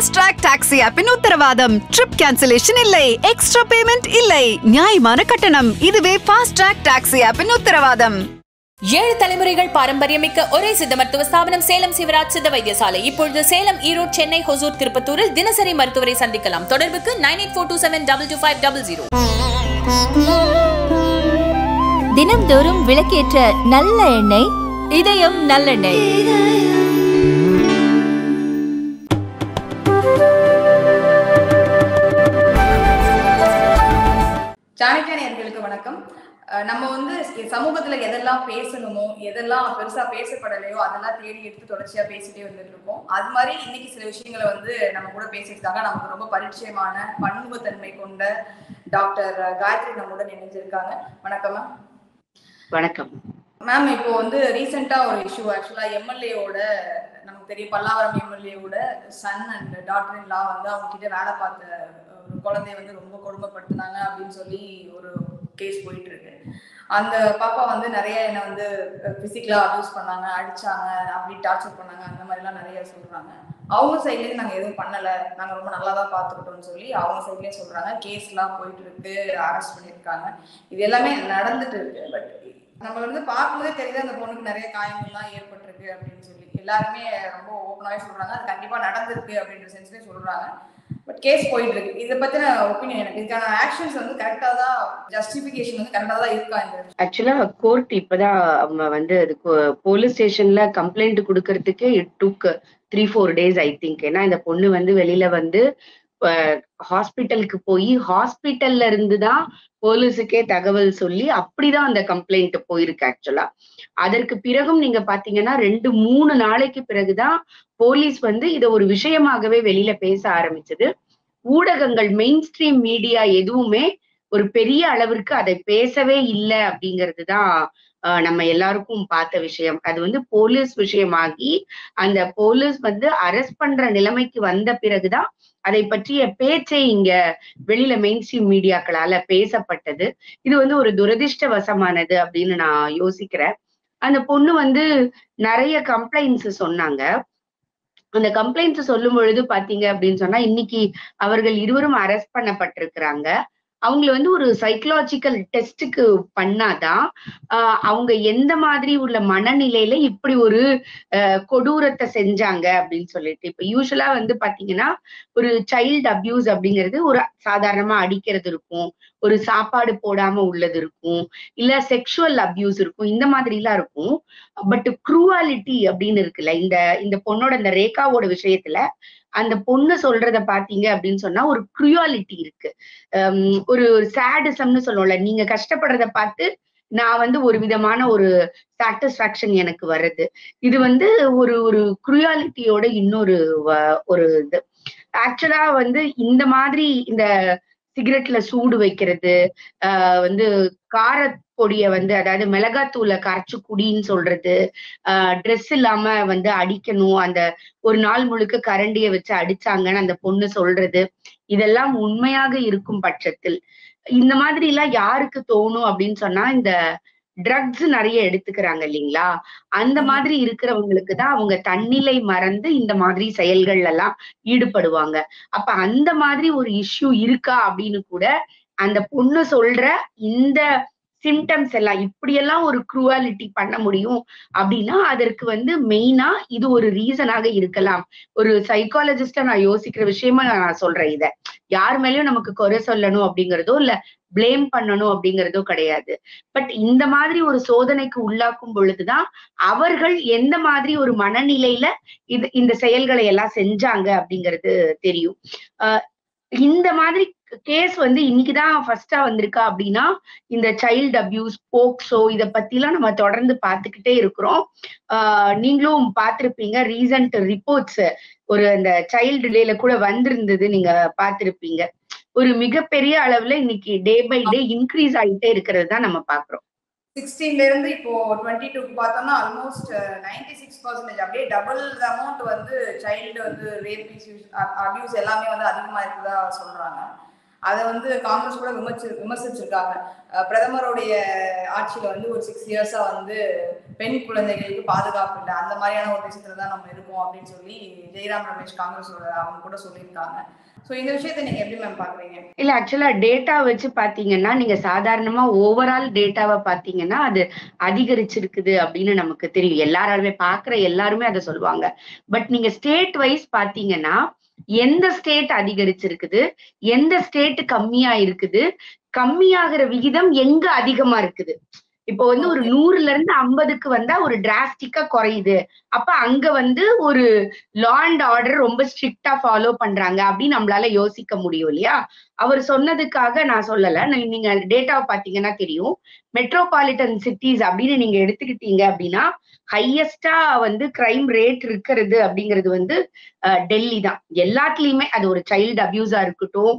Fast track taxi ஆப்பின் உத்தரவாதம். Trip cancellation இல்லை. எக்ஸ்ட்ரா பேமெண்ட் இல்லை. நியாயமான கட்டணம். இதுவே ஃபாஸ்ட் ட்ராக் டாக்ஸி ஆப்பின் உத்தரவாதம். ஏழு தலைமுறைகள் பாரம்பரியமிக்க ஒரே சித்த மருத்துவ ஸ்தாபனம் சேலம் சிவராஜ் சித்த வைத்தியசாலை. இப்பொழுது சேலம் ஈரோடு சென்னை ஹொசூர் திருப்பத்தூரில் தினசரி மருத்துவரை சந்திக்கலாம். தொடர்புக்கு nine eight four two seven double two five double zero. தினம்தோறும் விளக்கேற்ற நல்ல எண்ணெய் இதயம் நல்லெண்ணெய். சாணக்கிய நேயர்களுக்கு வணக்கம் நம்ம வந்து சமூகத்துல எதெல்லாம் பேசணுமோ எதெல்லாம் பெருசா பேசப்படலையோ அதெல்லாம் தேடி எடுத்து தொடர்ச்சியா பேசிட்டே வந்துட்டு இருக்கோம் அது மாதிரி இன்னைக்கு சில விஷயங்களை வந்து நம்ம கூட பேசியிருக்காங்க நமக்கு ரொம்ப பரிச்சயமான பன்முகத்தன்மை கொண்ட டாக்டர் காயத்ரி நம்முடன் இணைஞ்சிருக்காங்க. வணக்கம் மேம். வணக்கம். மேம் இப்போ வந்து ரீசெண்டா ஒரு இஷ்யூ ஆக்சுவலா எம்எல்ஏவோட நமக்கு தெரியும் Pallavaram எம்எல்ஏவோட son and daughter in law வந்து அவங்க கிட்ட வேலை பார்த்த ஒரு குழந்தைய வந்து ரொம்ப கொடுமைப்படுத்தினாங்க அப்படின்னு சொல்லி ஒரு கேஸ் போயிட்டு இருக்கு அந்த பாப்பா வந்து நிறைய என்ன வந்து பிசிக்கலா அபியூஸ் பண்ணாங்க அடிச்சாங்க அப்படி டார்ச்சர் பண்ணாங்க அந்த மாதிரிலாம் நிறைய சொல்றாங்க. அவங்க சைட்லேயும் நாங்க எதுவும் பண்ணல. நாங்க ரொம்ப நல்லா தான் பார்த்துக்கிட்டோம்னு சொல்லி அவங்க சைட்லயே சொல்றாங்க. கேஸ்லாம் போயிட்டு இருக்கு அரெஸ்ட் பண்ணியிருக்காங்க. இது எல்லாமே நடந்துட்டு இருக்கு. பட் நம்ம வந்து பார்க்கும்போதே தெரியுது அந்த பொண்ணுக்கு நிறைய காயங்கள்லாம் ஏற்பட்டிருக்கு அப்படின்னு சொல்லி. எல்லாருமே ரொம்ப ஓப்பனாவே சொல்றாங்க. அது கண்டிப்பா நடந்திருக்கு அப்படின்ற சென்ஸ்லேயே சொல்றாங்க. பட் கேஸ் போயிட்டு இருக்கு இதை பத்தின ஒப்பீனியன் எனக்கு. இதுக்கான ஆக்ஷன்ஸ் வந்து கரெக்டா தான் ஜஸ்டிபிகேஷன் வந்து கரெக்டா தான் இருக்கா இந்த ஆக்சுவலா கோர்ட் இப்பதான் அவங்க வந்து அது போலீஸ் ஸ்டேஷன்ல complaint கொடுக்கறதுக்கே it took three four days I think ஏன்னா இந்த பொண்ணு வந்து வெளியில வந்து ஹாஸ்பிட்டலுக்கு போய் ஹாஸ்பிட்டல்ல இருந்து தான் போலீஸுக்கே தகவல் சொல்லி அப்படிதான் அந்த கம்ப்ளைண்ட் போயிருக்கு ஆக்சுவலா. அதற்கு பிறகும் நீங்க பாத்தீங்கன்னா ரெண்டு மூணு நாளைக்கு பிறகுதான் போலீஸ் வந்து இதை ஒரு விஷயமாகவே வெளியில பேச ஆரம்பிச்சது. ஊடகங்கள் மெயின் ஸ்ட்ரீம் மீடியா எதுவுமே ஒரு பெரிய அளவிற்கு அதை பேசவே இல்லை அப்படிங்கிறது தான் நம்ம எல்லாருக்கும் பார்த்த விஷயம். அது வந்து போலீஸ் விஷயமாகி அந்த போலீஸ் வந்து அரெஸ்ட் பண்ற நிலைமைக்கு வந்த பிறகுதான் அதை பற்றிய பேச்சே இங்க வெளியில மெயின்ஸ்ட்ரீம் மீடியாக்களால பேசப்பட்டது. இது வந்து ஒரு துரதிருஷ்டவசமானது அப்படின்னு நான் யோசிக்கிறேன். அந்த பொண்ணு வந்து நிறைய கம்ப்ளைண்ட்ஸ் சொன்னாங்க. அந்த கம்ப்ளைண்ட்ஸ் சொல்லும் பொழுது பாத்தீங்க அப்படின்னு சொன்னா இன்னைக்கு அவர்கள் இருவரும் அரெஸ்ட் பண்ணப்பட்டிருக்கிறாங்க. அவங்கள வந்து ஒரு சைக்கலாஜிக்கல் டெஸ்ட்டுக்கு பண்ணாதான் ஆஹ் அவங்க எந்த மாதிரி உள்ள மனநிலையில இப்படி ஒரு கொடூரத்தை செஞ்சாங்க அப்படின்னு சொல்லிட்டு. இப்ப யூஸ்வலா வந்து பாத்தீங்கன்னா ஒரு சைல்டு அபியூஸ் அப்படிங்கிறது ஒரு சாதாரணமா அடிக்கிறது இருக்கும். ஒரு சாப்பாடு போடாம உள்ளது இருக்கும் இல்ல செக்ஷுவல் அபியூஸ் இருக்கும் இந்த மாதிரி எல்லாம் இருக்கும். பட் குரூவாலிட்டி அப்படின்னு இருக்குல்ல இந்த இந்த பொண்ணோட இந்த ரேகாவோட விஷயத்துல அந்த பொண்ணு சொல்றத பாத்தீங்க அப்படின்னு சொன்னா ஒரு க்ரூயாலிட்டி இருக்கு. ஒரு சேடிசம்னு சொல்லுவோம்ல நீங்க கஷ்டப்படுறத பார்த்து நான் வந்து ஒரு விதமான ஒரு சாட்டிஸ்பாக்சன் எனக்கு வருது. இது வந்து ஒரு ஒரு குரூயாலிட்டியோட இன்னொரு ஒரு இது. ஆக்சுவலா வந்து இந்த மாதிரி இந்த சிகரெட்ல சூடு வைக்கிறது ஆஹ் வந்து கார பொடிய வந்து அதாவது மிளகாத்தூளை கரைச்சு குடின்னு சொல்றது ஆஹ் ட்ரெஸ் இல்லாம வந்து அடிக்கணும் அந்த ஒரு நாள் முழுக்க கரண்டிய வச்சு அடிச்சாங்கன்னு அந்த பொண்ணு சொல்றது இதெல்லாம் உண்மையாக இருக்கும் பட்சத்தில். இந்த மாதிரி எல்லாம் யாருக்கு தோணும் அப்படின்னு சொன்னா இந்த ட்ரக்ஸ் நிறைய எடுத்துக்கிறாங்க இல்லைங்களா? அந்த மாதிரி இருக்கிறவங்களுக்கு தான் அவங்க தன்னிலை மறந்து இந்த மாதிரி செயல்கள் எல்லாம் ஈடுபடுவாங்க. அப்ப அந்த மாதிரி ஒரு இஷ்யூ இருக்கா அப்படின்னு கூட அந்த பொண்ணு சொல்ற இந்த சிம்டம்ஸ் எல்லாம் இப்படியெல்லாம் ஒரு க்ரூவாலிட்டி பண்ண முடியும் அப்படின்னா அதற்கு வந்து மெயினா இது ஒரு ரீசனாக இருக்கலாம். ஒரு சைக்காலஜிஸ்டா நான் யோசிக்கிற விஷயமா நான் சொல்றேன் இத. யார் மேலயும் நமக்கு குறை சொல்லணும் அப்படிங்கிறதோ இல்ல பிளேம் பண்ணணும் அப்படிங்கிறதோ கிடையாது. பட் இந்த மாதிரி ஒரு சோதனைக்கு உள்ளாக்கும் பொழுதுதான் அவர்கள் எந்த மாதிரி ஒரு மனநிலையில இது இந்த செயல்களை எல்லாம் செஞ்சாங்க அப்படிங்கிறது தெரியும். ஆஹ் இந்த மாதிரி கேஸ் வந்து இன்னைக்குதான் ஃபர்ஸ்டா வந்திருக்கா அப்படின்னா இந்த சைல்டு அபியூஸ் போக்ஸோ இதை பத்தி எல்லாம் நம்ம தொடர்ந்து பார்த்துக்கிட்டே இருக்கிறோம். நீங்களும் பார்த்துருப்பீங்க ரீசன்ட் ரிப்போர்ட்ஸ் ஒரு அந்த சைல்டு டேல கூட வந்திருந்தது நீங்க பார்த்துருப்பீங்க. ஒரு மிகப்பெரிய அளவுல இன்னைக்கு டே பை டே இன்க்ரீஸ் ஆகிட்டே இருக்கிறது தான் நம்ம பாக்குறோம் சிக்ஸ்டீன்ல இருந்து இப்போ டுவெண்ட்டி டூக்கு பார்த்தோம்னா ஆல்மோஸ்ட் நைன்டி சிக்ஸ் பர்சன்டேஜ் அப்படியே டபுள் அமௌண்ட் வந்து சைல்டு வந்து ரேப் இஷ்யூஸ் அபியூஸ் எல்லாமே வந்து அதிகமா இருக்குதா சொல்றாங்க. அதை வந்து காங்கிரஸ் கூட விமர்சி விமர்சிச்சிருக்காங்க. பிரதமருடைய ஆட்சியில வந்து ஒரு சிக்ஸ் இயர்ஸா வந்து பெண் குழந்தைகளுக்கு பாதுகாப்பு இல்லை அந்த மாதிரியான ஒரு விஷயத்துல தான் நம்ம இருக்கோம் அப்படின்னு சொல்லி ஜெயராம் ரமேஷ் காங்கிரஸோட அவங்க கூட சொல்லியிருக்காங்க. ஸோ இந்த விஷயத்தை நீங்க எப்படி மேம் பாக்குறீங்க? இல்ல ஆக்சுவலா டேட்டா வச்சு பாத்தீங்கன்னா நீங்க சாதாரணமா ஓவரால் டேட்டாவை பாத்தீங்கன்னா அது அதிகரிச்சிருக்குது அப்படின்னு நமக்கு தெரியும். எல்லாராலுமே பாக்குற எல்லாருமே அதை சொல்லுவாங்க. பட் நீங்க ஸ்டேட் வைஸ் பாத்தீங்கன்னா எந்த ஸ்டேட் அதிகரிச்சிருக்குது எந்த ஸ்டேட் கம்மியா இருக்குது கம்மியாகிற விகிதம் எங்க அதிகமா இருக்குது? இப்போ வந்து ஒரு நூறுல இருந்து ஐம்பதுக்கு வந்தா ஒரு டிராஸ்டிக்கா குறையுது. அப்ப அங்க வந்து ஒரு லா அண்ட் ஆர்டர் ரொம்ப ஸ்ட்ரிக்டா ஃபாலோ பண்றாங்க அப்படின்னு நம்மளால யோசிக்க முடியும் இல்லையா? அவர் சொன்னதுக்காக நான் சொல்லல. நீங்க டேட்டாவை பாத்தீங்கன்னா தெரியும். மெட்ரோபாலிட்டன் சிட்டிஸ் அப்படின்னு நீங்க எடுத்துக்கிட்டீங்க அப்படின்னா ஹையஸ்டா வந்து கிரைம் ரேட் இருக்கிறது அப்படிங்கிறது வந்து அஹ், டெல்லி தான் எல்லாத்துலயுமே அது ஒரு சைல்டு அபியூஸா இருக்கட்டும்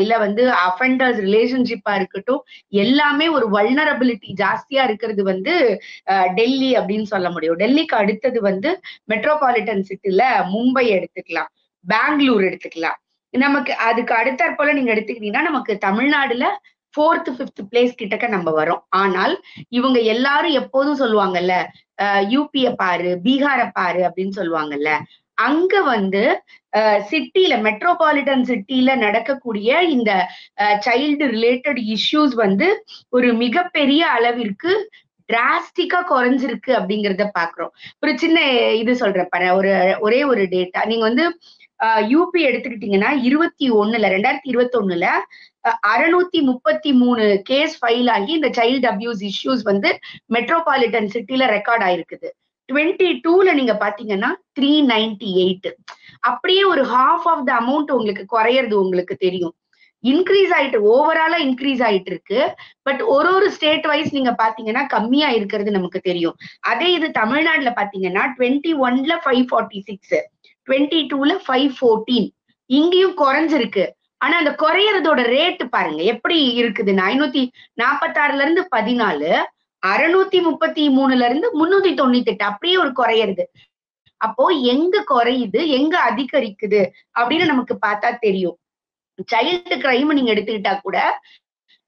இல்ல வந்து அஃபெண்டர்ஸ் ரிலேஷன்ஷிப்பா இருக்கட்டும் எல்லாமே ஒரு வல்னரபிலிட்டி ஜாஸ்தியா இருக்கிறது வந்து டெல்லி அப்படின்னு சொல்ல முடியும். டெல்லிக்கு அடுத்தது வந்து மெட்ரோபாலிட்டன் சிட்டில மும்பை எடுத்துக்கலாம் பெங்களூர் எடுத்துக்கலாம். நமக்கு அதுக்கு அடுத்தாற் போல நீங்க எடுத்துக்கிட்டீங்கன்னா நமக்கு தமிழ்நாடுல ஃபோர்த் ஃபிஃப்த் பிளேஸ் கிட்டக்க நம்ம வரோம் ஆனால் இவங்க எல்லாரும் எப்போதும் சொல்லுவாங்கல்ல யூபிய பாரு பீகார பாரு அப்படின்னு சொல்லுவாங்கல்ல. அங்க வந்து சிட்டியில மெட்ரோபாலிட்டன் சிட்டியில நடக்கக்கூடிய இந்த சைல்டு ரிலேட்டட் இஷ்யூஸ் வந்து ஒரு மிகப்பெரிய அளவிற்கு டிராஸ்டிக்கா குறைஞ்சிருக்கு அப்படிங்கிறத பாக்குறோம். ஒரு சின்ன இது சொல்றேன் பாரு ஒரு ஒரே ஒரு டேட்டா நீங்க வந்து யூபி எடுத்துக்கிட்டீங்கன்னா இருபத்தி ஒண்ணுல ரெண்டாயிரத்தி இருபத்தி ஒண்ணுல அறுநூத்தி முப்பத்தி மூணு கேஸ் ஃபைல் ஆகி இந்த சைல்டு அபியூஸ் இஷ்யூஸ் வந்து மெட்ரோபாலிட்டன் சிட்டில ரெக்கார்ட் ஆயிருக்குது. டுவெண்ட்டி டூல நீங்க பாத்தீங்கன்னா த்ரீ நைன்டி எயிட் அப்படியே ஒரு ஹாஃப் ஆஃப் த அமௌண்ட் உங்களுக்கு குறையறது உங்களுக்கு தெரியும். இன்க்ரீஸ் ஆயிட்டு ஓவராலா இன்க்ரீஸ் ஆயிட்டு இருக்கு. பட் ஒரு ஒரு ஸ்டேட் வைஸ் நீங்க பாத்தீங்கன்னா கம்மியா இருக்கிறது நமக்கு தெரியும். அதே இது தமிழ்நாட்டுல பாத்தீங்கன்னா டுவெண்ட்டி ஒன்ல ஃபைவ் ஃபார்ட்டி சிக்ஸ் டுவெண்ட்டி டூல ஃபைவ் ஃபோர்டீன் இங்கேயும் குறைஞ்சிருக்கு. ஆனா அந்த குறையறதோட ரேட்டு பாருங்க எப்படி இருக்குதுன்னா. ஐநூத்தி நாற்பத்தாறுல இருந்து பதினாலு அறுநூத்தி முப்பத்தி மூணுல இருந்து முன்னூத்தி தொண்ணூத்தி எட்டு அப்படியே ஒரு குறையறது. அப்போ எங்க குறையுது? எங்க அதிகரிக்குது? அப்படின்னு நமக்கு பார்த்தா தெரியும். சைல்டு கிரைம் நீங்க எடுத்துக்கிட்டா கூட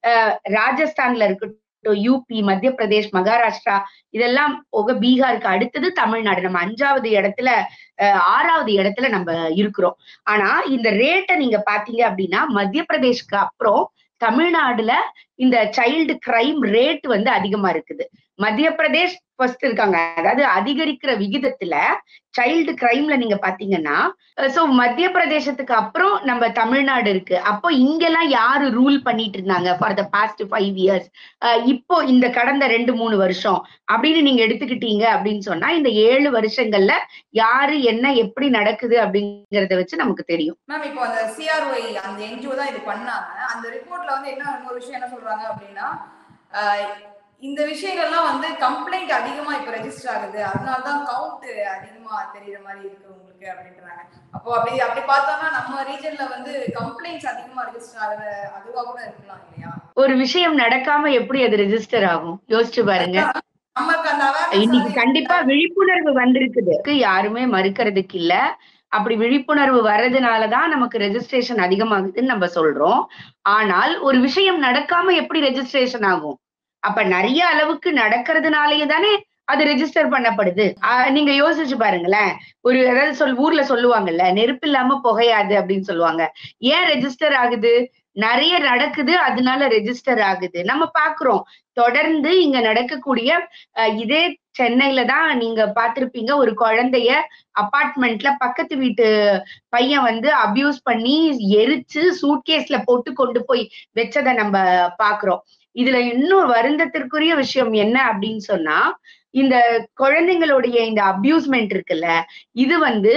அஹ், ராஜஸ்தான்ல இருக்கட்டும் யூபி மத்திய பிரதேஷ் மகாராஷ்டிரா இதெல்லாம் போக பீகாருக்கு அடுத்தது தமிழ்நாடு. நம்ம அஞ்சாவது இடத்துல ஆறாவது இடத்துல நம்ம இருக்கிறோம். ஆனா இந்த ரேட்டை நீங்க பாத்தீங்க அப்படின்னா மத்திய பிரதேஷ்க்கு அப்புறம் தமிழ்நாடுல இந்த சைல்டு கிரைம் ரேட் வந்து அதிகமா இருக்குது. மத்திய பிரதேஷ் ஃபர்ஸ்ட் இருக்காங்க. அதாவது அதிகரிக்கிற விகிதத்துல சைல்டு கிரைம்ல நீங்க பாத்தீங்கன்னா சோ மத்திய பிரதேசத்துக்கு அப்புறம் நம்ம தமிழ்நாடு இருக்கு. அப்போ இங்கெல்லாம் யாரு ரூல் பண்ணிட்டு இருந்தாங்க? For the past five years இப்போ இந்த கடந்த ரெண்டு மூணு வருஷம் அப்படின்னு நீங்க எடுத்துக்கிட்டீங்க அப்படின்னு சொன்னா இந்த ஏழு வருஷங்கள்ல யாரு என்ன எப்படி நடக்குது அப்படிங்கறத வச்சு நமக்கு தெரியும். மேம் இப்போ அந்த சிஆர்ஒய் அந்த என்ஜிஓ தான் இது பண்ணாங்க. அந்த ரிப்போர்ட்ல வந்து என்ன ஒரு விஷயம் என்ன சொல்றாங்க அப்படின்னா ஆஹ் இந்த விஷயங்கள்லாம் வந்து கம்ப்ளைண்ட் அதிகமா இப்ப ரெஜிஸ்டர் ஆகுது. அதனால தான் கவுண்ட் அதிகமா தெரியுற மாதிரி இருக்கு உங்களுக்கு அப்படின்றாங்க. அப்போ அப்படி அப்படி பார்த்தோம்னா நம்ம ரீஜன்ல வந்து கம்ப்ளைண்ட்ஸ் அதிகமா ரெஜிஸ்டர் ஆகுற அதுவா கூட இருக்கலாம் இல்லையா? ஒரு விஷயம் நடக்காம எப்படி அது ரெஜிஸ்டர் ஆகும்? யோசிச்சு பாருங்க. இன்னைக்கு கண்டிப்பா விழிப்புணர்வு வந்திருக்குது. யாருமே மறுக்கிறதுக்கு இல்ல. அப்படி விழிப்புணர்வு வர்றதுனாலதான் நமக்கு ரெஜிஸ்ட்ரேஷன் அதிகமாகுதுன்னு நம்ம சொல்றோம். ஆனால் ஒரு விஷயம் நடக்காம எப்படி ரெஜிஸ்ட்ரேஷன் ஆகும்? அப்ப நிறைய அளவுக்கு நடக்கிறதுனாலயே தானே அது ரெஜிஸ்டர் பண்ணப்படுது. ஆஹ் நீங்க யோசிச்சு பாருங்களேன். ஒரு அதாவது சொல் ஊர்ல சொல்லுவாங்கல்ல நெருப்பு இல்லாம புகையாது அப்படின்னு சொல்லுவாங்க. ஏன் ரெஜிஸ்டர் ஆகுது? நிறைய நடக்குது அதனால ரெஜிஸ்டர் ஆகுது. நம்ம பாக்குறோம். தொடர்ந்து இங்க நடக்கக்கூடிய இதே சென்னையில தான் நீங்க பாத்திருப்பீங்க ஒரு குழந்தைய அபார்ட்மெண்ட்ல பக்கத்து வீட்டு பையன் வந்து அபியூஸ் பண்ணி எரிச்சு சூட்கேஸ்ல போட்டு கொண்டு போய் வச்சதை நம்ம பாக்குறோம். இதுல இன்னும் வருந்தத்திற்குரிய விஷயம் என்ன அப்படின்னு சொன்னா இந்த குழந்தைங்களுடைய இந்த அபியூஸ்மெண்ட் இருக்குல்ல இது வந்து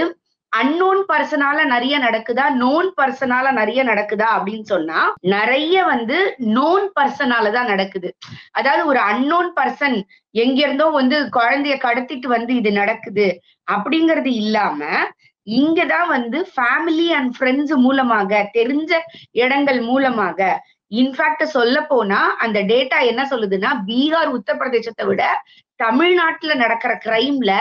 அன்னோன் பர்சனால நிறைய நடக்குதா நோன் பர்சனால நிறைய நடக்குதா அப்படின்னு சொன்னா நிறைய வந்து நோன் பர்சனால தான் நடக்குது. அதாவது ஒரு அன்னோன் பர்சன் எங்க இருந்தோ வந்து குழந்தைய கடத்திட்டு வந்து இது நடக்குது அப்படிங்கிறது இல்லாம இங்கதான் வந்து ஃபேமிலி அண்ட் ஃப்ரெண்ட்ஸ் மூலமாக தெரிஞ்ச இடங்கள் மூலமாக இன்ஃபேக்ட் சொல்ல போனா அந்த டேட்டா என்ன சொல்லுதுன்னா பீகார் உத்தரப்பிரதேசத்தை விட தமிழ்நாட்டுல நடக்கிற கிரைம்ல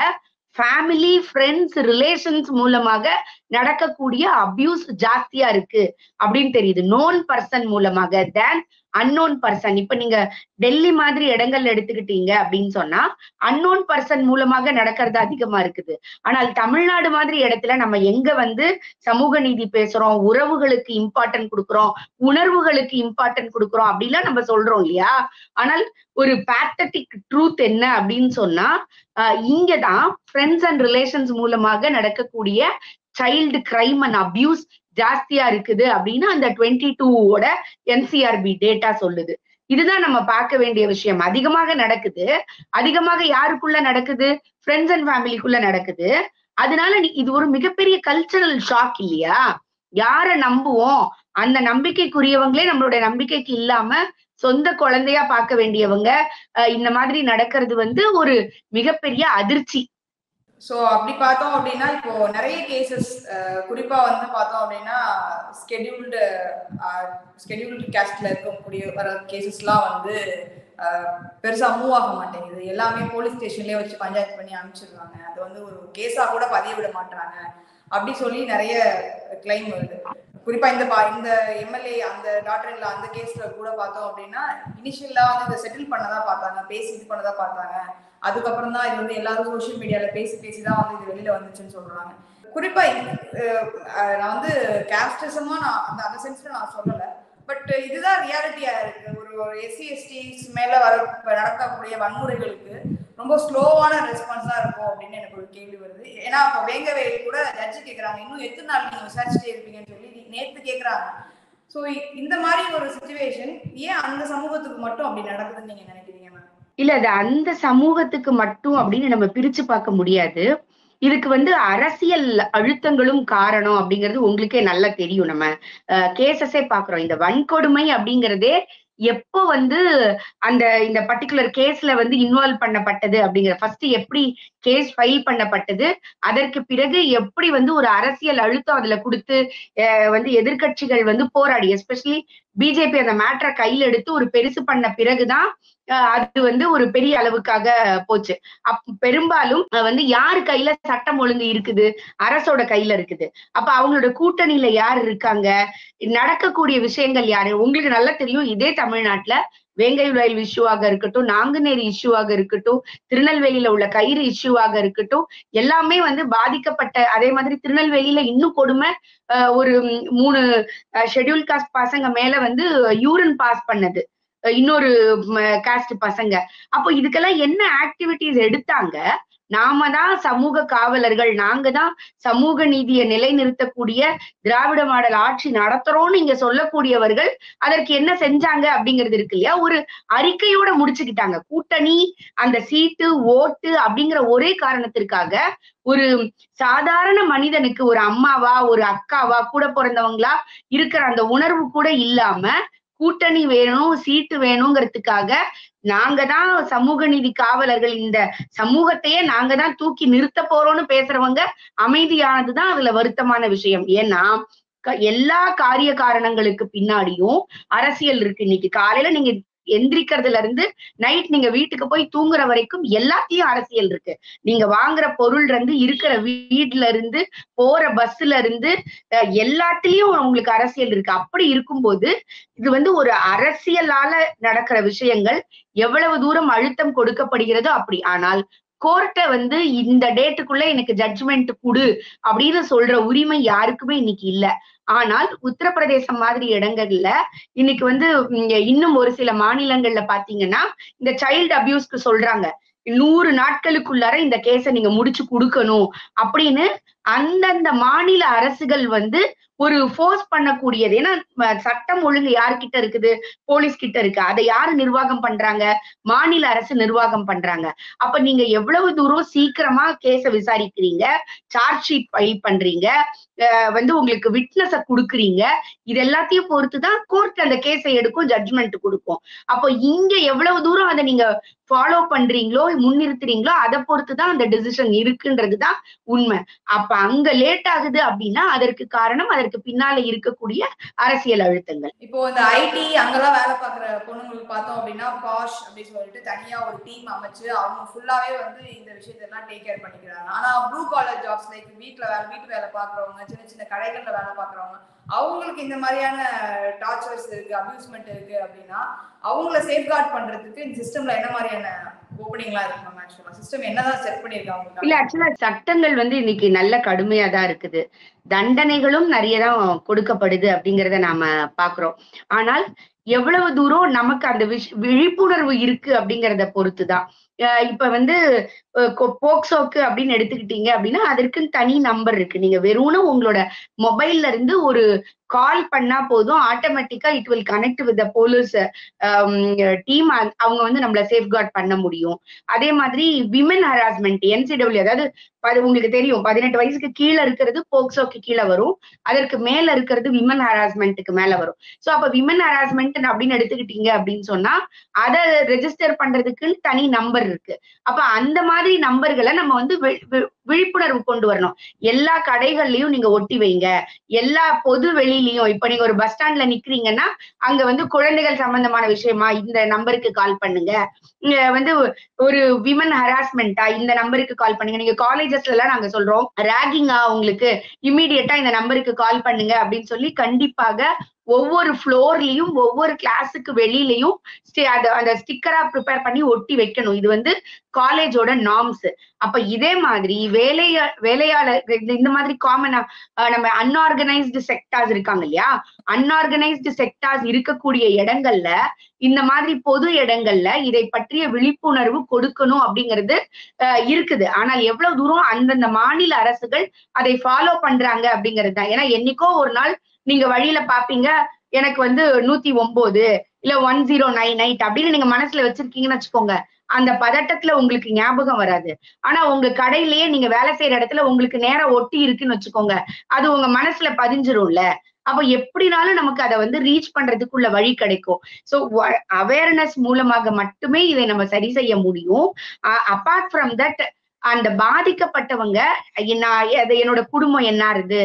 ஃபேமிலி ஃப்ரெண்ட்ஸ் ரிலேஷன்ஸ் மூலமாக நடக்கக்கூடிய அபியூஸ் ஜாஸ்தியா இருக்கு. அப்படின்னு தெரியுது. நோன் பர்சன் மூலமாக தேன் அன்னோன் பர்சன் இப்ப நீங்க டெல்லி மாதிரி இடங்கள் எடுத்துக்கிட்டீங்க அப்படின்னு சொன்னா அன்னோன் பர்சன் மூலமாக நடக்கிறது அதிகமா இருக்குது. ஆனால் தமிழ்நாடு மாதிரி இடத்துல நம்ம எங்க வந்து சமூக நீதி பேசுறோம் உறவுகளுக்கு இம்பார்ட்டன்ட் கொடுக்குறோம் உணர்வுகளுக்கு இம்பார்ட்டன்ட் கொடுக்குறோம் அப்படிலாம் நம்ம சொல்றோம் இல்லையா? ஆனால் ஒரு பேத்தட்டிக் ட்ரூத் என்ன அப்படின்னு சொன்னா இங்கதான் ஃப்ரெண்ட்ஸ் அண்ட் ரிலேஷன்ஸ் மூலமாக நடக்கக்கூடிய சைல்டு கிரைம் அண்ட் அபியூஸ் ஜாஸ்தியா இருக்குது அப்படின்னு அந்த டுவெண்ட்டி டூவோட என்சிஆர்பி டேட்டா சொல்லுது. இதுதான் நம்ம பார்க்க வேண்டிய விஷயம். அதிகமாக நடக்குது. அதிகமாக யாருக்குள்ள நடக்குது? ஃப்ரெண்ட்ஸ் அண்ட் ஃபேமிலிக்குள்ள நடக்குது. அதனால இது ஒரு மிகப்பெரிய கல்ச்சரல் ஷாக் இல்லையா? யார நம்புவோம்? அந்த நம்பிக்கைக்குரியவங்களே நம்மளுடைய நம்பிக்கைக்கு இல்லாம சொந்த குழந்தையா பார்க்க வேண்டியவங்க இந்த மாதிரி நடக்கிறது வந்து ஒரு மிகப்பெரிய அதிர்ச்சி. ஸோ அப்படி பார்த்தோம் அப்படின்னா இப்போ நிறைய கேசஸ் குறிப்பாக வந்து பார்த்தோம் அப்படின்னா ஸ்கெடியூல்டு ஸ்கெடியூல்டு கேஸ்டில் இருக்கக்கூடிய வர கேசஸ்லாம் வந்து பெருசாக மூவ் ஆக மாட்டேங்குது. எல்லாமே போலீஸ் ஸ்டேஷன்லயே வச்சு பஞ்சாயத்து பண்ணி அனுப்பிச்சிடுறாங்க. அது வந்து ஒரு கேஸாக கூட பதிய விட மாட்டாங்க அப்படி சொல்லி நிறைய கிளைம் வருது. குறிப்பா இந்த பா- இந்த எம்எல்ஏ அந்த டாக்டர்ல அந்த கேஸ்ல கூட பார்த்தோம் அப்படின்னா இனிஷியலா வந்து இதை செட்டில் பண்ணதான் பார்த்தாங்க பேசி இது பண்ணதா பார்த்தாங்க. அதுக்கப்புறம் தான் இது வந்து எல்லாரும் சோஷியல் மீடியால பேசி பேசி தான் வந்து இது வெளியில வந்துச்சுன்னு சொல்றாங்க. குறிப்பா நான் வந்து கேஸ்டிசமா நான் அந்த அந்த சென்ஸ்ல நான் சொல்லல. பட் இதுதான் ரியாலிட்டியா இருக்கு. ஒரு ஒரு எஸ்சி எஸ்டிஸ் மேல வர நடக்கக்கூடிய வன்முறைகளுக்கு ரொம்ப ஸ்லோவான ரெஸ்பான்ஸா இருக்கும் அப்படின்னு எனக்கு ஒரு கேள்வி வருது. ஏன்னா இப்போ வேங்கவே கூட ஜட்ஜி கேக்குறாங்க இன்னும் எத்தனை நாள் நீங்க விசாரிச்சுட்டே இருப்பீங்கன்னு சொல்லி நேத்து கேக்குறாங்க. ஸோ இந்த மாதிரி ஒரு சுச்சுவேஷன் ஏன் அந்த சமூகத்துக்கு மட்டும் அப்படி நடக்குதுன்னு நீங்க நினைக்கிறீங்க மேம் இல்ல அது அந்த சமூகத்துக்கு மட்டும் அப்படின்னு நம்ம பிரிச்சு பார்க்க முடியாது. இதுக்கு வந்து அரசியல் அழுத்தங்களும் காரணம் அப்படிங்கிறது உங்களுக்கே நல்லா தெரியும் நம்ம. கேசஸே பாக்குறோம் இந்த வன்கொடுமை அப்படிங்கிறதே எப்போ வந்து அந்த இந்த பர்டிகுலர் கேஸ்ல வந்து இன்வால்வ் பண்ணப்பட்டது அப்படிங்கிற ஃபர்ஸ்ட் எப்படி கேஸ் ஃபைல் பண்ணப்பட்டது. அதற்கு பிறகு எப்படி வந்து ஒரு அரசியல் அழுத்தம் அதுல கொடுத்து அஹ் வந்து எதிர்க்கட்சிகள் வந்து போராடி எஸ்பெஷலி பிஜேபி அந்த மேட்டரை கையில் எடுத்து ஒரு பெருசு பண்ண பிறகுதான் அது வந்து ஒரு பெரிய அளவுக்காக போச்சு. அப் பெரும்பாலும் வந்து யாரு கையில சட்டம் ஒழுங்கு இருக்குது? அரசோட கையில இருக்குது. அப்ப அவங்களோட கூட்டணியில யார் இருக்காங்க? நடக்கக்கூடிய விஷயங்கள் யாரு? உங்களுக்கு நல்லா தெரியும் இதே தமிழ்நாட்டுல வேங்கை வயல் இஷ்யூவாக இருக்கட்டும் நாங்குநேரி இஷ்யூவாக இருக்கட்டும் திருநெல்வேலியில உள்ள கயிறு இஷ்யூவாக இருக்கட்டும் எல்லாமே வந்து பாதிக்கப்பட்ட அதே மாதிரி திருநெல்வேலியில இன்னும் கொடுமை ஒரு மூணு ஷெட்யூல் காஸ்ட் பசங்க மேல வந்து யூரின் பாஸ் பண்ணது. இன்னொரு காஸ்ட் பசங்க. அப்போ இதுக்கெல்லாம் என்ன ஆக்டிவிட்டிஸ் எடுத்தாங்க? நாம தான் சமூக காவலர்கள் நாங்க தான் சமூக நீதியை நிலைநிறுத்தக்கூடிய திராவிட மாடல் ஆட்சி நடத்துறோம்னு இங்க சொல்லக்கூடியவர்கள் அதற்கு என்ன செஞ்சாங்க அப்படிங்கிறது இருக்கு இல்லையா? ஒரு அறிக்கையோட முடிச்சுக்கிட்டாங்க. கூட்டணி அந்த சீட்டு ஓட்டு அப்படிங்கிற ஒரே காரணத்திற்காக ஒரு சாதாரண மனிதனுக்கு ஒரு அம்மாவா ஒரு அக்காவா கூட பிறந்தவங்களா இருக்கிற அந்த உணர்வு கூட இல்லாம கூட்டணி வேணும் சீட்டு வேணுங்கிறதுக்காக நாங்க தான் சமூக நீதி காவலர்கள் இந்த சமூகத்தையே நாங்க தான் தூக்கி நிறுத்த போறோம்னு பேசுறவங்க அமைதியானதுதான் அதுல வருத்தமான விஷயம். ஏன்னா க- எல்லா காரிய காரணங்களுக்கு பின்னாடியும் அரசியல் இருக்கு. இன்னைக்கு காலையில நீங்க எந்திரிக்கிறதுல இருந்து நைட் நீங்க வீட்டுக்கு போய் தூங்குற வரைக்கும் எல்லாத்தையும் அரசியல் இருக்கு. நீங்க வாங்குற பொருள்ல இருந்து இருக்கிற வீட்ல இருந்து போற பஸ்ல இருந்து அஹ், எல்லாத்துலயும் உங்களுக்கு அரசியல் இருக்கு. அப்படி இருக்கும்போது இது வந்து ஒரு அரசியலால நடக்கிற விஷயங்கள் எவ்வளவு தூரம் அழுத்தம் கொடுக்கப்படுகிறதோ அப்படி. ஆனால் கோர்ட்டை வந்து இந்த டேட்டுக்குள்ள எனக்கு ஜட்ஜ்மெண்ட் குடு அப்படின்னு சொல்ற உரிமை யாருக்குமே இன்னைக்கு இல்ல. ஆனால் உத்தரப்பிரதேசம் மாதிரி இடங்கள்ல இன்னைக்கு வந்து இன்னும் ஒரு சில மாநிலங்கள்ல பாத்தீங்கன்னா இந்த சைல்டு அபியூஸ்க்கு சொல்றாங்க. நூறு நாட்களுக்குள்ளார இந்த கேஸை நீங்க முடிச்சு கொடுக்கணும் அப்படின்னு அந்தந்த மாநில அரசுகள் வந்து ஒரு ஃபோர்ஸ் பண்ணக்கூடியது. ஏன்னா சட்டம் ஒழுங்கு யார்கிட்ட இருக்குது? போலீஸ் கிட்ட இருக்கு. அதை யாரு நிர்வாகம் பண்றாங்க? மாநில அரசு நிர்வாகம் பண்றாங்க. அப்ப நீங்க எவ்வளவு தூரம் சீக்கிரமா கேஸ விசாரிக்கிறீங்க? சார்ஜ் ஷீட் ஃபைல் பண்றீங்க? வந்து உங்களுக்கு விட்னஸ கொடுக்குறீங்க. இது எல்லாத்தையும் பொறுத்து தான் கோர்ட் அந்த கேஸை எடுக்கும் ஜட்ஜ்மெண்ட் கொடுக்கும். அப்போ இங்க எவ்வளவு தூரம் அதை நீங்க ஃபாலோ பண்றீங்களோ முன்னிறுத்துறீங்களோ அதை பொறுத்து தான் அந்த டெசிஷன் இருக்குன்றது தான் உண்மை. அப்ப அங்க லேட் ஆகுது அப்படின்னா அதற்கு காரணம் அதற்கு பின்னால இருக்கக்கூடிய அரசியல் அழுத்தங்கள். இப்போ இந்த ஐடி அங்கெல்லாம் வேலை பார்க்குற பொண்ணுங்களுக்கு பார்த்தோம் அப்படின்னா பாஷ் அப்படின்னு சொல்லிட்டு தனியா ஒரு டீம் அமைச்சு அவங்க ஃபுல்லாவே வந்து இந்த விஷயத்தெல்லாம் டேக் கேர் பண்ணிக்கிறாங்க. ஆனா ப்ளூ காலர் ஜாப்ஸ் லைக் வீட்டுல வேலை வீட்டு வேலை பாக்குறவங்க சின்ன சின்ன கடைகள்ல வேலை பார்க்குறவங்க அவங்களுக்கு இந்த மாதிரியான டார்ச்சர்ஸ் இருக்கு அப்யூஸ்மெண்ட் இருக்கு அப்படின்னா அவங்கள சேஃப்கார்ட் பண்றதுக்கு இந்த சிஸ்டம்ல என்ன மாதிரியான என்னதான் பண்ணிருக்காங்க இல்ல ஆக்சுவலா சட்டங்கள் வந்து இன்னைக்கு நல்ல கடுமையா தான் இருக்குது. தண்டனைகளும் நிறைய தான் கொடுக்கப்படுது அப்படிங்கறத நாம பாக்குறோம் ஆனால் எவ்வளவு தூரம் நமக்கு அந்த விஷ் விழிப்புணர்வு இருக்கு அப்படிங்கறத பொறுத்துதான். இப்ப வந்து போக்சோக்கு அப்படின்னு எடுத்துக்கிட்டீங்க அப்படின்னா அதற்குன்னு தனி நம்பர் இருக்கு. நீங்க வெறும்னு உங்களோட மொபைல்ல இருந்து ஒரு கால் பண்ணா போதும். ஆட்டோமேட்டிக்கா it will connect with police team அவங்க வந்து நம்மள சேஃப்கார்ட் பண்ண முடியும். அதே மாதிரி விமன் ஹராஸ்மெண்ட் என்சிடபிள்யூ அதாவது அது உங்களுக்கு தெரியும். பதினெட்டு வயசுக்கு கீழே இருக்கிறது போக்சோக்கு கீழே வரும். அதற்கு மேல இருக்கிறது விமன் ஹராஸ்மெண்ட்டுக்கு மேல வரும். சோ அப்ப விமன் ஹராஸ்மெண்ட் அப்படின்னு எடுத்துக்கிட்டீங்க அப்படின்னு சொன்னா அதை ரெஜிஸ்டர் பண்றதுக்குன்னு தனி நம்பர் இருக்கு. அப்ப அந்த மாதிரி நம்பர்களை நம்ம வந்து வி- விழிப்புணர்வு கொண்டு வரணும். எல்லா கடைகள்லயும் நீங்க ஒட்டி வைங்க. எல்லா பொது வெளியிலயும் இப்ப நீங்க ஒரு பஸ் ஸ்டாண்ட்ல நிக்கிறீங்கன்னா அங்க வந்து குழந்தைகள் சம்பந்தமான விஷயமா இந்த நம்பருக்கு கால் பண்ணுங்க. வந்து ஒரு விமன் ஹராஸ்மெண்டா இந்த நம்பருக்கு கால் பண்ணுங்க. நீங்க காலேஜஸ்ல எல்லாம் நாங்க சொல்றோம். ரேகிங்கா உங்களுக்கு இமீடியட்டா இந்த நம்பருக்கு கால் பண்ணுங்க அப்படின்னு சொல்லி கண்டிப்பாக ஒவ்வொரு ஃப்ளோர்லயும் ஒவ்வொரு கிளாஸுக்கு வெளியிலயும் அந்த ஸ்டிக்கரா ப்ரிப்பேர் பண்ணி ஒட்டி வைக்கணும். இது வந்து காலேஜோட நார்ம்ஸ் அப்ப இதே மாதிரி வேலைய வேலையாளர் இந்த- மாதிரி காமனா நம்ம அன்ஆர்கனைஸ்டு செக்டார்ஸ் இருக்காங்க இல்லையா? அன்ஆர்கனைஸ்டு செக்டார்ஸ் இருக்கக்கூடிய இடங்கள்ல இந்த மாதிரி பொது இடங்கள்ல இதை பற்றிய விழிப்புணர்வு கொடுக்கணும் அப்படிங்கிறது இருக்குது. ஆனால் எவ்வளவு தூரம் அந்தந்த மாநில அரசுகள் அதை ஃபாலோ பண்றாங்க அப்படிங்கிறது தான். ஏன்னா என்னைக்கோ ஒரு நாள் நீங்க வழியில பாப்பீங்க எனக்கு வந்து நூத்தி ஒன்பது இல்ல ஒன் ஜீரோ நைன் நைட் அப்படின்னு நீங்க மனசுல வச்சிருக்கீங்கன்னு வச்சுக்கோங்க. அந்த பதட்டத்துல உங்களுக்கு ஞாபகம் வராது. ஆனா உங்க கடையிலேயே நீங்க வேலை செய்யற இடத்துல உங்களுக்கு நேரம் ஒட்டி இருக்குன்னு வச்சுக்கோங்க. அது உங்க மனசுல பதிஞ்சிரும்ல. அப்ப எப்படினாலும் நமக்கு அதை வந்து ரீச் பண்றதுக்குள்ள வழி கிடைக்கும். சோ அவேர்னஸ் மூலமாக மட்டுமே இதை நம்ம சரி செய்ய முடியும். அப்பார்ட் ஃப்ரம் தட் அந்த பாதிக்கப்பட்டவங்க நான் என்னோட குடும்பம் என்ன ஆறுது?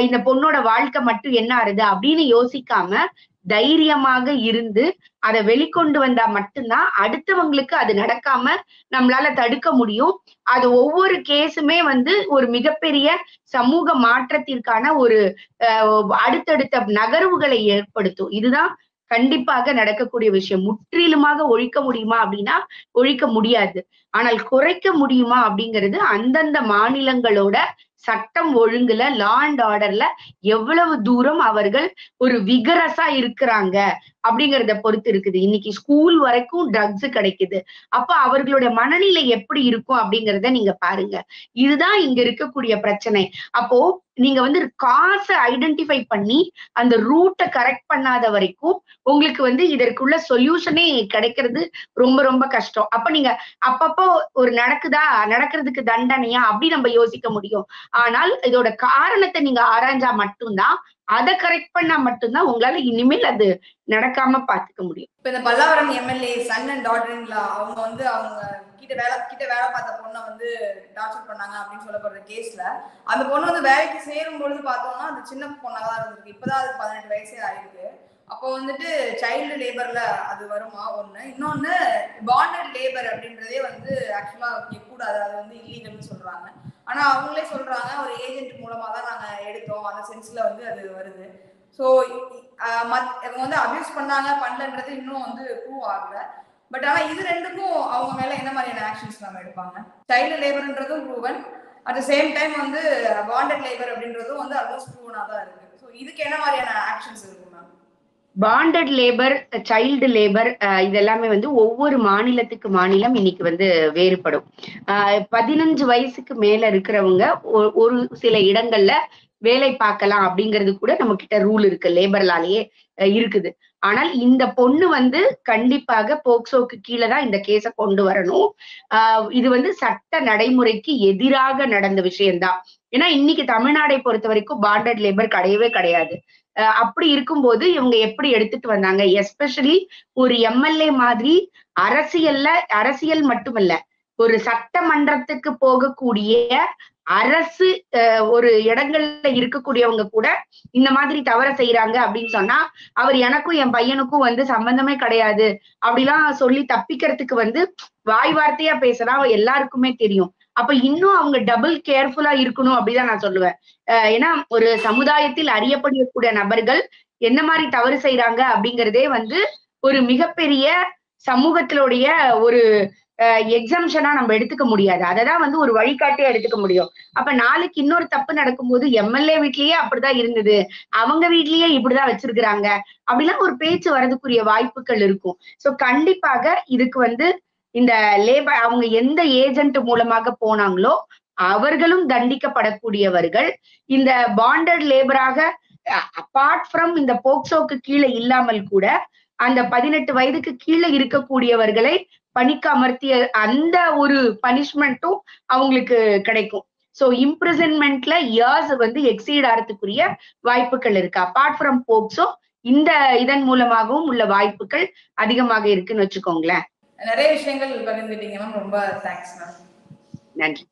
இந்த பொண்ணோட வாழ்க்கை மட்டும் என்ன ஆறுது? அப்படின்னு யோசிக்காம தைரியமாக இருந்து அதை வெளிக்கொண்டு வந்தா மட்டும்தான் அடுத்தவங்களுக்கு அது நடக்காம நம்மளால தடுக்க முடியும். அது ஒவ்வொரு கேஸுமே வந்து ஒரு மிகப்பெரிய சமூக மாற்றத்திற்கான ஒரு அஹ், அடுத்தடுத்த நகர்வுகளை ஏற்படுத்தும். இதுதான் கண்டிப்பாக நடக்கக்கூடிய விஷயம். முற்றிலுமாக ஒழிக்க முடியுமா அப்படின்னா ஒழிக்க முடியாது. ஆனால் குறைக்க முடியுமா அப்படிங்கிறது அந்தந்த மாநிலங்களோட சட்டம் ஒழுங்குல லா அண்ட் ஆர்டர்ல எவ்வளவு தூரம் அவர்கள் ஒரு விகரஸா இருக்கிறாங்க. அப்படிங்கறத பொறுத்து இருக்குது. இன்னைக்கு ஸ்கூல் வரைக்கும் ட்ரக்ஸ் கிடைக்குது. அப்ப அவர்களுடைய மனநிலை எப்படி இருக்கும் அப்படிங்கறத நீங்க பாருங்க. இதுதான் இங்க இருக்கக்கூடிய பிரச்சனை. அப்போ நீங்க வந்து காசை ஐடென்டிஃபை பண்ணி அந்த ரூட்டை கரெக்ட் பண்ணாத வரைக்கும் உங்களுக்கு வந்து இதற்குள்ள சொல்யூஷனே கிடைக்கிறது ரொம்ப ரொம்ப கஷ்டம். அப்ப நீங்க அப்பப்போ ஒரு நடக்குதா? நடக்கிறதுக்கு தண்டனையா? அப்படி நம்ம யோசிக்க முடியும். ஆனால் இதோட காரணத்தை நீங்க ஆராய்ஞ்சா மட்டும்தான் அதை கரெக்ட் பண்ணா மட்டும்தான் உங்களால இனிமேல் அது நடக்காம பாத்துக்க முடியும். இப்ப இந்த பல்லாவரம் எம்எல்ஏ சன் அண்ட் டாட்டர்ல அவங்க வந்து அவங்க கிட்ட வேலை கிட்ட வேலை பார்த்த பொண்ணை வந்து டார்ச்சர் பண்ணாங்க அப்படின்னு சொல்லப்படுற கேஸ்ல அந்த பொண்ணு வந்து வேலைக்கு சேரும் பொழுது பார்த்தோம்னா அது சின்ன பொண்ணாக தான் இருந்திருக்கு. இப்பதான் அது பதினெட்டு வயசே ஆயிருக்கு. அப்போ வந்துட்டு சைல்டு லேபர்ல அது வருமா? ஒண்ணு. இன்னொன்னு பாண்டட் லேபர் அப்படின்றதே வந்து ஆக்சுவலா கூடாது அது வந்து இல்லீகல்னு சொல்றாங்க. ஆனா அவங்களே சொல்றாங்க ஒரு ஏஜென்ட் மூலமா தான் நாங்க எடுத்தோம். அந்த சென்ஸ்ல வந்து அது வருது. ஸோ இவங்க வந்து அபியூஸ் பண்ணாங்க பண்ணலன்றது இன்னும் வந்து ப்ரூவ் ஆகல. பட் ஆனா இது ரெண்டுக்கும் அவங்க மேல என்ன மாதிரியான ஆக்ஷன்ஸ் நம்ம எடுப்பாங்க? Child லேபர்ன்றதும் proven at the same time வந்து பாண்டட் லேபர் அப்படின்றதும் வந்து அல்மோஸ்ட் ப்ரூவனா தான் இருக்கு. ஸோ இதுக்கு என்ன மாதிரியான ஆக்ஷன்ஸ் இருக்கும் ma'am bonded labour child labour இதெல்லாமே வந்து ஒவ்வொரு மாநிலத்துக்கு மாநிலம் இன்னைக்கு வந்து வேறுபடும். ஆஹ் பதினஞ்சு வயசுக்கு மேல இருக்கிறவங்க ஒ- ஒரு சில இடங்கள்ல வேலை பார்க்கலாம் அப்படிங்கிறது கூட நம்ம கிட்ட ரூல் இருக்கு லேபர்லாலேயே இருக்குது. ஆனால் இந்த பொண்ணு வந்து கண்டிப்பாக போக்சோக்கு கீழே தான் இந்த கேஸை கொண்டு வரணும். ஆஹ் இது வந்து சட்ட நடைமுறைக்கு எதிராக நடந்த விஷயம்தான். ஏன்னா இன்னைக்கு தமிழ்நாடை பொறுத்த வரைக்கும் பாண்டட் லேபர் கிடையவே கிடையாது. அப்படி இருக்கும்போது இவங்க எப்படி எடுத்துட்டு வந்தாங்க? எஸ்பெஷலி ஒரு எம்எல்ஏ மாதிரி அரசியல்ல அரசியல் மட்டுமல்ல ஒரு சட்டமன்றத்துக்கு போகக்கூடிய அரசு ஒரு இடங்கள்ல இருக்கக்கூடியவங்க கூட இந்த மாதிரி தவற செய்யறாங்க அப்படின்னு சொன்னா அவர் எனக்கும் என் பையனுக்கும் வந்து சம்பந்தமே கிடையாது. அப்படிலாம் சொல்லி தப்பிக்கிறதுக்கு வந்து வாய் வார்த்தையா பேசுறா எல்லாருக்குமே தெரியும். அப்ப இன்னும் அவங்க டபுள் கேர்ஃபுல்லா இருக்கணும் அப்படிதான் நான் சொல்லுவேன். அஹ் ஏன்னா ஒரு சமுதாயத்தில் அறியப்படக்கூடிய நபர்கள் என்ன மாதிரி தவறு செய்யறாங்க அப்படிங்கறதே வந்து ஒரு மிகப்பெரிய சமூகத்திலுடைய ஒரு எக்ஸம்ஷனா நம்ம எடுத்துக்க முடியாது. அததான் வந்து ஒரு வழிகாட்டியா எடுத்துக்க முடியும். அப்ப நாளைக்கு இன்னொரு தப்பு நடக்கும்போது எம்எல்ஏ வீட்லயே அப்படிதான் இருந்தது. அவங்க வீட்லயே இப்படிதான் வச்சிருக்கிறாங்க. அப்படிலாம் ஒரு பேச்சு வரதுக்குரிய வாய்ப்புகள் இருக்கும். சோ கண்டிப்பாக இதுக்கு வந்து இந்த லேபர் அவங்க எந்த ஏஜென்ட் மூலமாக போனாங்களோ அவர்களும் தண்டிக்கப்படக்கூடியவர்கள். இந்த பாண்டட் லேபராக அப்பார்ட் ஃப்ரம் இந்த போக்சோக்கு கீழே இல்லாமல் கூட அந்த பதினெட்டு வயதுக்கு கீழே இருக்கக்கூடியவர்களை பணிக்கு அமர்த்திய அந்த ஒரு பனிஷ்மெண்ட்டும் அவங்களுக்கு கிடைக்கும். சோ இம்ப்ரிசன்மெண்ட்ல இயர்ஸ் வந்து எக்ஸீட் ஆகிறதுக்குரிய வாய்ப்புகள் இருக்கு. அப்பார்ட் ஃப்ரம் போக்சோ இந்த இதன் மூலமாகவும் உள்ள வாய்ப்புகள் அதிகமாக இருக்குன்னு வச்சுக்கோங்களேன். நிறைய விஷயங்கள் பகிர்ந்துட்டீங்க மேம் ரொம்ப தேங்க்ஸ் மேம் நன்றி.